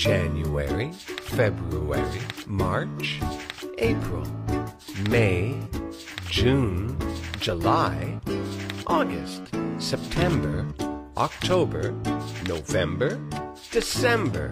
January, February, March, April, May, June, July, August, September, October, November, December.